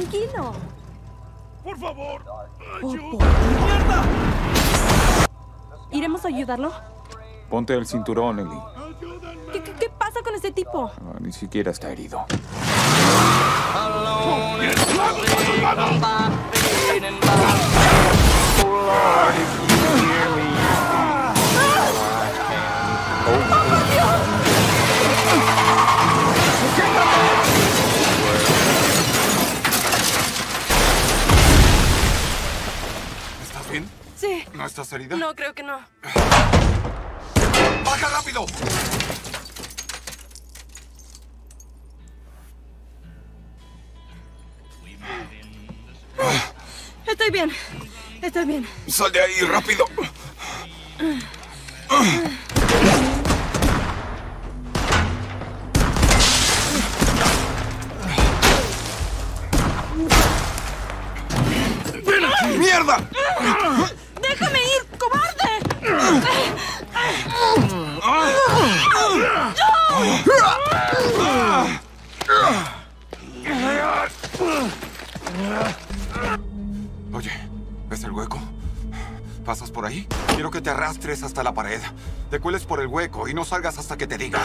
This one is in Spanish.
tranquilo. ¡Por favor! Oh, ¡Ayuda! ¡Mierda! ¿Iremos a ayudarlo? Ponte el cinturón, Ellie. ¿Qué, qué, qué pasa con ese tipo? Ah, ni siquiera está herido. ¿Estás bien? Sí. ¿No estás herida? No, creo que no. ¡Baja rápido! Estoy bien. Estoy bien. ¡Sal de ahí, rápido! ¡Mierda! Oye, ¿ves el hueco? ¿Pasas por ahí? Quiero que te arrastres hasta la pared. Te cueles por el hueco y no salgas hasta que te diga.